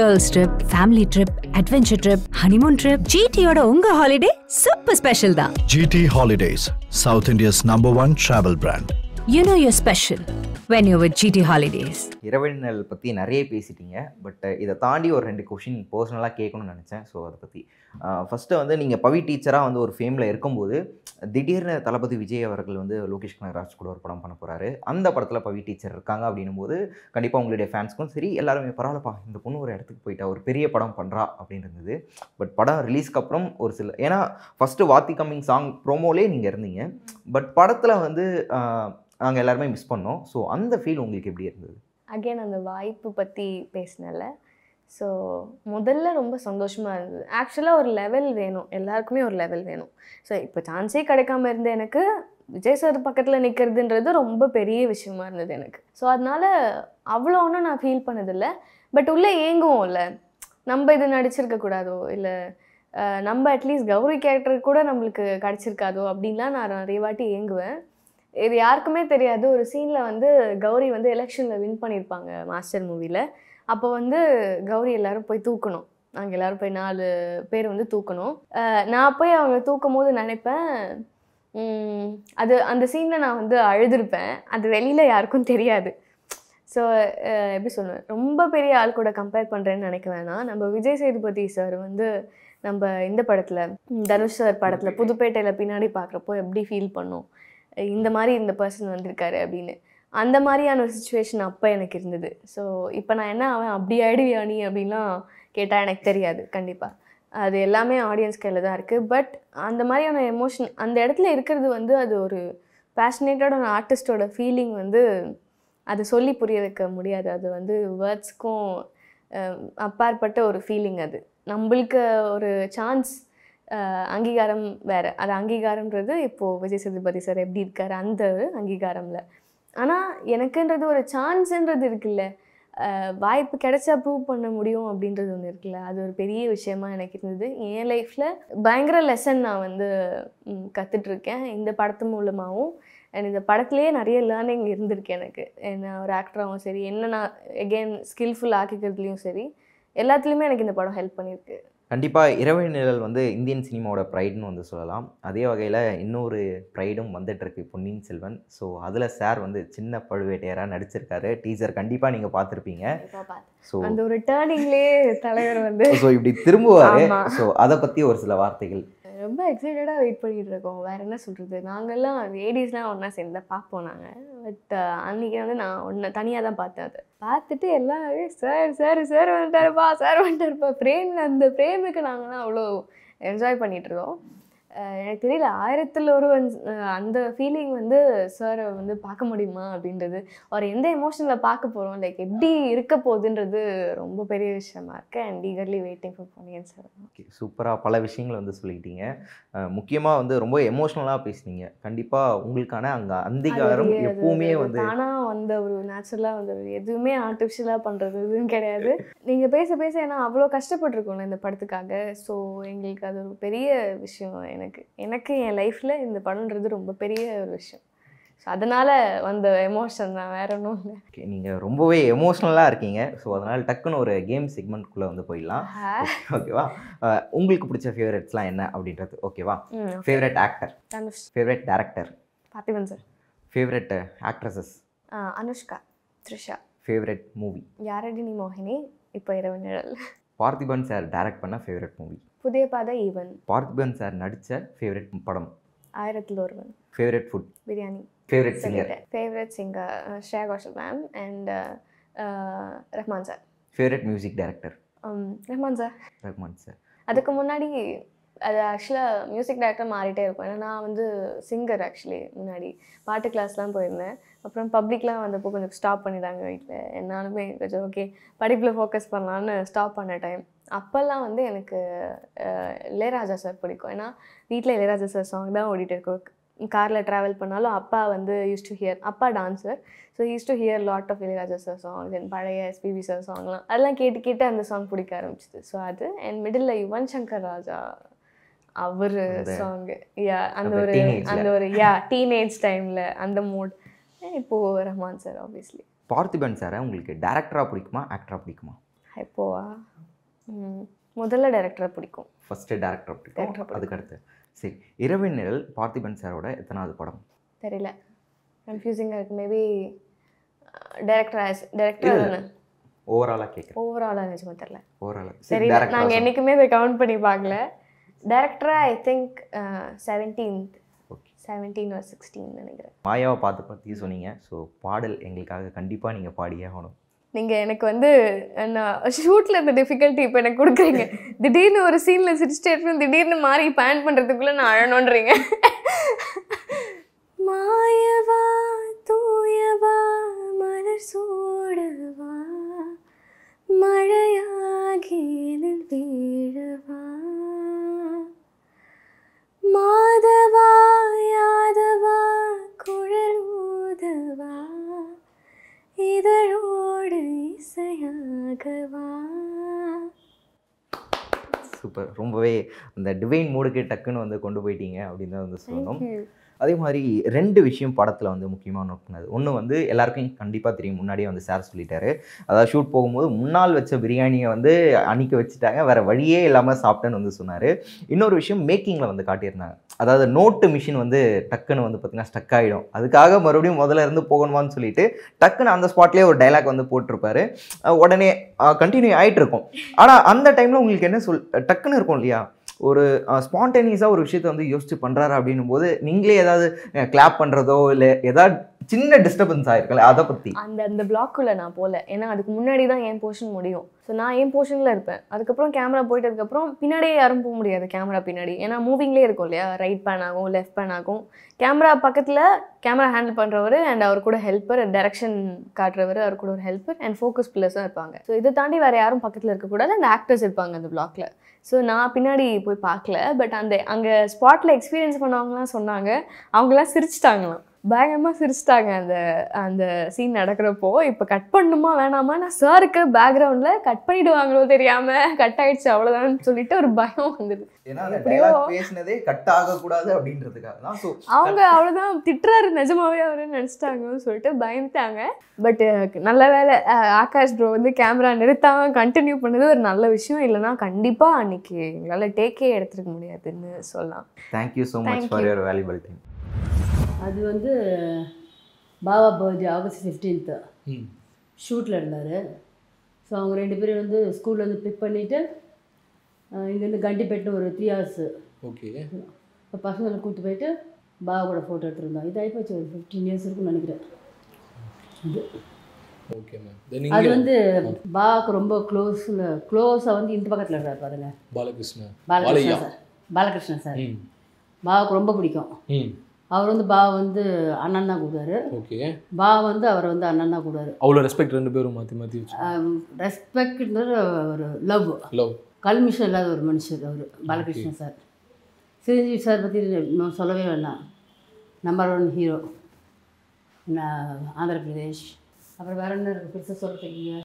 Girls trip family trip adventure trip honeymoon trip ஜிடியோட உங்க holiday super special தான். GT holidays south India's number one travel brand you know your special when you with GT holidays இரவினல் பற்றி நிறைய பேசிட்டீங்க but இதை தாண்டி ஒரு ரெண்டு question பர்சனலாக கேட்கணும்னு நினச்சேன். ஸோ அதை பற்றி ஃபஸ்ட்டு வந்து நீங்கள் பவி டீச்சராக வந்து ஒரு ஃபேமில் இருக்கும்போது திடீர்னு தளபதி விஜய் அவர்கள் வந்து லோகேஷ் கனகராஜ் கூட ஒரு படம் பண்ண போகிறாரு அந்த படத்தில் பவி டீச்சர் இருக்காங்க அப்படின்னும் போது கண்டிப்பாக உங்களுடைய ஃபேன்ஸ்க்கும் சரி எல்லாருமே பரவாயில்லப்பா இந்த பொண்ணு ஒரு இடத்துக்கு போயிட்டா ஒரு பெரிய படம் பண்ணுறா அப்படின்னு இருந்தது. பட் படம் ரிலீஸ்க்கு அப்புறம் ஒரு சில ஏன்னா ஃபஸ்ட்டு வாத்தி கம்மிங் சாங் ப்ரோமோலே நீங்கள் இருந்தீங்க. பட் படத்தில் வந்து நாங்கள் எல்லாருமே மிஸ் பண்ணோம். ஸோ அந்த ஃபீல் உங்களுக்கு எப்படி இருந்தது? அகைன் அந்த வாய்ப்பு பற்றி பேசினல ஸோ முதல்ல ரொம்ப சந்தோஷமாக இருந்தது. ஆக்சுவலாக ஒரு லெவல் வேணும். எல்லாருக்குமே ஒரு லெவல் வேணும். ஸோ இப்போ சான்ஸே கிடைக்காம இருந்த எனக்கு விஜய் சார் பக்கத்தில் நிற்கிறதுன்றது ரொம்ப பெரிய விஷயமா இருந்தது எனக்கு. ஸோ அதனால் அவ்வளோ ஒன்றும் நான் ஃபீல் பண்ணதில்லை. பட் உள்ளே ஏங்குவோம்ல. நம்ம இது நடிச்சிருக்க கூடாதோ? இல்லை நம்ம அட்லீஸ்ட் கௌரி கேரக்டர் கூட நம்மளுக்கு கிடச்சிருக்காதோ? அப்படின்லாம் நான் நிறைய வாட்டி ஏங்குவேன். இது யாருக்குமே தெரியாது. ஒரு சீனில் வந்து கௌரி வந்து எலெக்ஷனில் வின் பண்ணியிருப்பாங்க மாஸ்டர் மூவியில் அப்போ வந்து கௌரி எல்லாரும் போய் தூக்கணும். நாங்கள் எல்லாரும் போய் நாலு பேர் வந்து தூக்கணும். நான் போய் அவங்க தூக்கும் போது நினைப்பேன் அது அந்த சீனில் நான் வந்து அழுதுருப்பேன். அது வெளியில் யாருக்கும் தெரியாது. ஸோ எப்படி சொல்லுவேன்? ரொம்ப பெரிய ஆள் கூட கம்பேர் பண்ணுறேன்னு நினைக்க வேணாம். நம்ம விஜய் சேதுபதி சார் வந்து நம்ம இந்த படத்தில் தனுஷ் சார் படத்தில் புதுப்பேட்டையில் பின்னாடி பார்க்குறப்போ எப்படி ஃபீல் பண்ணோம்? இந்த மாதிரி இந்த பர்சன் வந்திருக்காரு அப்படின்னு. அந்த மாதிரியான ஒரு சுச்சுவேஷன் அப்போ எனக்கு இருந்தது. ஸோ இப்போ நான் என்ன அவன் அப்படி ஆயிடுவியா நீ? அப்படின்லாம் கேட்டால் எனக்கு தெரியாது கண்டிப்பாக அது எல்லாமே ஆடியன்ஸ் கையில் தான் இருக்குது பட் அந்த மாதிரியான எமோஷன் அந்த இடத்துல இருக்கிறது வந்து அது ஒரு பேஷனேட்டடான ஆர்டிஸ்டோட ஃபீலிங் வந்து அதை சொல்லி புரிய வைக்க முடியாது. அது வந்து வேர்ட்ஸ்க்கும் அப்பாற்பட்ட ஒரு ஃபீலிங் அது. நம்மளுக்கு ஒரு சான்ஸ் அங்கீகாரம் வேறு. அது அங்கீகாரம்ன்றது இப்போது விஜய் சேதுபதி சார் எப்படி இருக்கார் அந்த ஒரு ஆனால் எனக்குன்றது ஒரு சான்ஸுன்றது இருக்குல்ல. வாய்ப்பு கிடைச்சா ப்ரூவ் பண்ண முடியும் அப்படின்றது ஒன்று இருக்குல்ல. அது ஒரு பெரிய விஷயமா எனக்கு இருந்தது. என் லைஃப்பில் பயங்கர லெசன் நான் வந்து கற்றுட்ருக்கேன் இந்த படத்து மூலமாகவும் அண்ட் இந்த படத்துலேயே நிறைய லேர்னிங் இருந்திருக்கு எனக்கு. என்ன ஒரு ஆக்டராகவும் சரி என்ன நான் எகெயின் ஸ்கில்ஃபுல் ஆக்கிக்கிறதுலையும் சரி எல்லாத்துலேயுமே எனக்கு இந்த படம் ஹெல்ப் பண்ணியிருக்கு. கண்டிப்பாக இரவு நிழல் வந்து இந்தியன் சினிமாவோட ப்ரைடுன்னு வந்து சொல்லலாம். அதே வகையில் இன்னொரு ப்ரைடும் வந்துட்டுருக்கு பொன்னியின் செல்வன். ஸோ அதில் சார் வந்து சின்ன பழுவேட்டையராக நடிச்சிருக்காரு. டீச்சர் கண்டிப்பாக நீங்கள் பார்த்துருப்பீங்க. ஸோ அந்த ஒரு டேர்னிங்லேயே தலைவர் வந்து ஸோ இப்படி திரும்புவார். ஸோ அதை பற்றி ஒரு சில வார்த்தைகள். ரொம்ப எக்ஸைட்டடாக வெயிட் பண்ணிகிட்டு இருக்கோம் வேறு என்ன சொல்கிறது நாங்கள்லாம் லேடிஸ்லாம் ஒன்றா சேர்ந்து தான் பார்ப்போம் நாங்கள் பட் அன்றைக்கி வந்து நான் ஒன்று தனியாக தான் பார்த்தேன் அதை. பார்த்துட்டு எல்லாம் சார் சார் சார் வந்துட்டாருப்பா சார் வந்துட்டாருப்பா. ஃப்ரேமில் அந்த ஃப்ரேமுக்கு நாங்களாம் அவ்வளோ என்ஜாய் பண்ணிகிட்ருக்கோம் இருக்கோம் எனக்கு தெரியல ஆயிரத்தில் ஒருவன் அந்த ஃபீலிங் வந்து சாரை வந்து பார்க்க முடியுமா அப்படின்றது அவர் எந்த எமோஷனில் பார்க்க போகிறோம் லைக் எப்படி இருக்க போகுதுன்றது ரொம்ப பெரிய விஷயமா இருக்கு. And eagerly waiting for Ponniyin sir okay சூப்பராக பல விஷயங்களை வந்து சொல்லிக்கிட்டீங்க. முக்கியமாக வந்து ரொம்ப எமோஷ்னலாக பேசுனீங்க. கண்டிப்பாக உங்களுக்கான அங்கே அந்திகாரம் எப்பவுமே வந்து தானாக வந்த ஒரு நேச்சுரலாக வந்த ஒரு எதுவுமே ஆர்டிஃபிஷியலாக பண்ணுறது எதுவும் கிடையாது. நீங்கள் பேச பேச ஏன்னா அவ்வளோ கஷ்டப்பட்டிருக்கோம்ல இந்த படத்துக்காக. ஸோ எங்களுக்கு அது ஒரு பெரிய விஷயம். எனக்கு. எனக்கு என் லைஃப்பில் இந்த படம்ன்றது ரொம்ப பெரிய ஒரு விஷயம். ஸோ அதனால் வந்த எமோஷன் தான் வேற ஒன்றும் இல்லை. ஓகே நீங்கள் ரொம்பவே எமோஷ்னலாக இருக்கீங்க. ஸோ அதனால் டக்குன்னு ஒரு கேம் செக்மெண்ட்குள்ளே வந்து போயிடலாம். ஓகேவா உங்களுக்கு பிடிச்ச ஃபேவரட்ஸ்லாம் என்ன அப்படின்றது? ஓகேவா favourite actor Dhanush. Favourite director Parthiban sir favourite actresses Anushka Trisha. Favourite movie Yaaradi Nee மோகினி? இப்போ இரவு நிழல். பார்த்திபன் சார் டைரக்ட் பண்ண favourite movie Pudhiya Paadhai even Parthiban sir நடித்த ஃபேவரட் படம். Aayirathil Oruvan favourite food biryani favourite singer favourite singer Shreya Ghoshal ma'am and Rahman sir. Favourite music director Rahman sir. Rahman sir. அதுக்கு முன்னாடி அது ஆக்சுவலாக music director மாறிட்டே இருக்கும். ஏன்னா நான் வந்து சிங்கர் ஆக்சுவலி முன்னாடி. பாட்டு கிளாஸ்லாம் போயிருந்தேன். அப்புறம் பப்ளிக்லாம் வந்தப்போ கொஞ்சம் ஸ்டாப் பண்ணிட்டாங்க வீட்டில் என்னாலுமே கொஞ்சம் ஓகே படிப்பில் ஃபோக்கஸ் பண்ணலான்னு ஸ்டாப் பண்ண டைம் அப்போல்லாம் வந்து எனக்கு இளையராஜா சார் பிடிக்கும். ஏன்னா வீட்டில் இளையராஜா சார் சாங் தான் ஓடிட்டு இருக்கும். காரில் ட்ராவல் பண்ணாலும் அப்பா வந்து யூஸ் டு ஹியர் அப்பா dancer so use to hear lot of Ilaiyaraaja sir song then பழைய எஸ்பிபி சார் சாங்லாம் அதெல்லாம் கேட்டு கேட்டு அந்த சாங் பிடிக்க ஆரம்பிச்சிது. ஸோ அது அண்ட் மிடில் யுவன் சங்கர் ராஜா அவர் சாங் யா அந்த ஒரு. அந்த ஒரு யா டீனேஜ் டைமில் அந்த மூட் இப்போ ரஹ்மான் சார் ஆப்வியஸ்லி பார்த்திபன் சாரை உங்களுக்கு டேரக்டராக பிடிக்குமா ஆக்டராக பிடிக்குமா? ஹைப்போவா? ம், முதல்ல டைரக்டரை பிடிக்கும். ஃபஸ்ட்டு டேரக்டர் Director பிடிக்கும் பிடிக்கும். அதுக்கு அடுத்து சரி இரவின் நிழல் பார்த்திபன் சாரோட எத்தனாவது படம்? தெரியல. கன்ஃபியூசிங்காக இருக்குது மேபி டைரக்டர் டைரக்டர் ஓவராலாக கேட்குறேன் ஓவராலாக நிஜமா தெரியல. ஓவராலாக சரி நாங்கள் என்றைக்குமே போய் கவுண்ட் பண்ணி பார்க்கல. டேரக்டராக ஐ திங்க் செவன்டீன்த் செவன்டீன் ஒரு சிக்ஸ்டீன் நினைக்கிறேன். மாயாவை பார்த்து பற்றி சொன்னீங்க. ஸோ பாடல் எங்களுக்காக கண்டிப்பாக நீங்கள் பாடியே ஆகணும். நீங்கள் எனக்கு வந்து நான் ஷூட்டில் இந்த டிஃபிகல்ட்டி இப்போ எனக்கு கொடுக்குறீங்க. திடீர்னு ஒரு சீனில் சிரிச்சிட்டே இருக்கணும் திடீர்னு மாறி பேன் பண்ணுறதுக்குள்ளே நான் அழணுன்றீங்க. மாயவா தூயவா மலர் சூடவா மழையாகி வீழவா. சூப்பர். ரொம்பவே அந்த டிவைன் மூடுக்கு டக்குன்னு வந்து கொண்டு போயிட்டீங்க அப்படின்னு தான் வந்து சொல்லணும். அதே மாதிரி ரெண்டு விஷயம் படத்தில் வந்து முக்கியமாக நோட் பண்ணது. ஒன்று வந்து எல்லாருக்கும் கண்டிப்பாக தெரியும். முன்னாடியே வந்து சார் சொல்லிட்டாரு. அதாவது ஷூட் போகும்போது முன்னால் வச்ச பிரியாணியை வந்து அணிக்க வச்சுட்டாங்க. வேறு வழியே இல்லாமல் சாப்பிட்டேன்னு வந்து சொன்னார். இன்னொரு விஷயம் மேக்கிங்கில் வந்து காட்டியிருந்தாங்க. அதாவது நோட்டு மிஷின் வந்து டக்குன்னு வந்து பார்த்திங்கன்னா ஸ்டக் ஆகிடும் அதுக்காக மறுபடியும் முதல்ல இருந்து போகணுமான்னு சொல்லிட்டு டக்குன்னு அந்த ஸ்பாட்லேயே ஒரு டைலாக் வந்து போட்டிருப்பாரு. உடனே கண்டினியூ ஆகிட்டு இருக்கும் ஆனால் அந்த டைமில் உங்களுக்கு என்ன சொல் டக்குன்னு இருக்கும் இல்லையா? ஒரு ஸ்பான்டேனியஸாக ஒரு விஷயத்தை வந்து யோசித்து பண்ணுறாரு அப்படின்னும் போது நீங்களே ஏதாவது கிளாப் பண்ணுறதோ இல்லை ஏதாவது சின்ன டிஸ்டர்பன்ஸ் ஆயிருக்கல அதை பற்றி அந்த அந்த பிளாக்குள்ளே நான் போகல ஏன்னா அதுக்கு முன்னாடி தான் என் போர்ஷன் முடியும். ஸோ நான் என் போர்ஷனில் இருப்பேன். அதுக்கப்புறம் கேமரா போயிட்டதுக்கப்புறம் பின்னாடியே யாரும் போக முடியாது கேமரா பின்னாடி. ஏன்னா மூவிங்லேயே இருக்கும் இல்லையா? ரைட் பேன் ஆகும் லெஃப்ட் பேன் ஆகும். கேமரா பக்கத்தில் கேமரா ஹேண்டில் பண்ணுறவர் அண்ட் அவர் கூட ஹெல்ப்பர் டைரக்ஷன் காட்டுறவர் அவர் கூட ஒரு ஹெல்ப்பர் அண்ட் ஃபோக்கஸ் பில்லர்ஸும் இருப்பாங்க. ஸோ இதை தாண்டி வேறு யாரும் பக்கத்தில் இருக்கக்கூடாது அந்த ஆக்டர்ஸ் இருப்பாங்க அந்த பிளாக்ல ஸோ நான் பின்னாடி போய் பார்க்கல. பட் அந்த அங்கே ஸ்பாட்டில் எக்ஸ்பீரியன்ஸ் பண்ணவங்களாம் சொன்னாங்க. அவங்களாம் சிரிச்சிட்டாங்களாம். பயங்கரமாக சிரிச்சிட்டாங்க அந்த அந்த சீன் நடக்கிறப்போ. இப்போ கட் பண்ணுமா வேணாமா? நான் சாருக்கு பேக்ரவுண்டில் கட் பண்ணிடுவாங்களோ தெரியாமல் கட் ஆயிடுச்சு அவ்வளோதான்னு சொல்லிட்டு ஒரு பயம் வந்தது. எப்படியோ- பேசினதே கட் ஆகக்கூடாது அப்படின்றதுக்காக தான். அவங்க அவ்வளோதான் திட்டுறாரு நிஜமாவே அவருன்னு நினச்சிட்டாங்கன்னு சொல்லிட்டு பயந்துட்டாங்க. பட் நல்ல வேலை ஆகாஷ் ப்ரோ வந்து கேமரா நிறுத்தாம கண்டினியூ பண்ணது ஒரு நல்ல விஷயம். இல்லைன்னா கண்டிப்பாக அன்னைக்கு எங்களால் டேக்கே எடுத்துருக்க முடியாதுன்னு சொல்லலாம். Thank you so much for. Your valuable time அது வந்து பாபா பர்த்டே ஆகஸ்ட் ஃபிஃப்டீன்த்து ஷூட்டில் இருந்தார். ஸோ அவங்க ரெண்டு பேரும் வந்து ஸ்கூல்ல இருந்து பிக் பண்ணிவிட்டு இங்கேருந்து கண்டிப்பேட்டு ஒரு த்ரீ ஹவர்ஸு ஓகே. இப்போ பசங்களை கூப்பிட்டு போயிட்டு பாபாவோட ஃபோட்டோ எடுத்துருந்தோம். இது ஆகிப்போச்சு ஒரு ஃபிஃப்டீன் இயர்ஸ் இருக்கும்னு நினைக்கிறேன். ஓகே மேம் தென் அது வந்து பாபாவுக்கு ரொம்ப க்ளோஸில் க்ளோஸாக வந்து இந்த பக்கத்தில் இருக்கார் பாருங்க. பாலகிருஷ்ணன் பாலகிருஷ்ணன் சார். பாலகிருஷ்ணன் சார். பாபாவுக்கு ரொம்ப பிடிக்கும். ம். அவர் வந்து பாபா வந்து அண்ணன் தான் கூடுவார் ஓகே. பாபா வந்து அவரை வந்து அண்ணன் தான் கூடுவார் அவ்வளோ ரெஸ்பெக்ட் ரெண்டு பேரும் மாற்றி மாற்றி வச்சு ரெஸ்பெக்ட்ன்றது ஒரு லவ் லவ் கல்மிஷம் இல்லாத ஒரு மனுஷர் அவர் பாலகிருஷ்ணன் சார். சிரஞ்சீவி சார் பற்றி நான் சொல்லவே வேண்டாம். Number one hero Andhra Pradesh அப்புறம் வேற என்ன இருக்குது பெருசாக சொல்கிறதுக்கு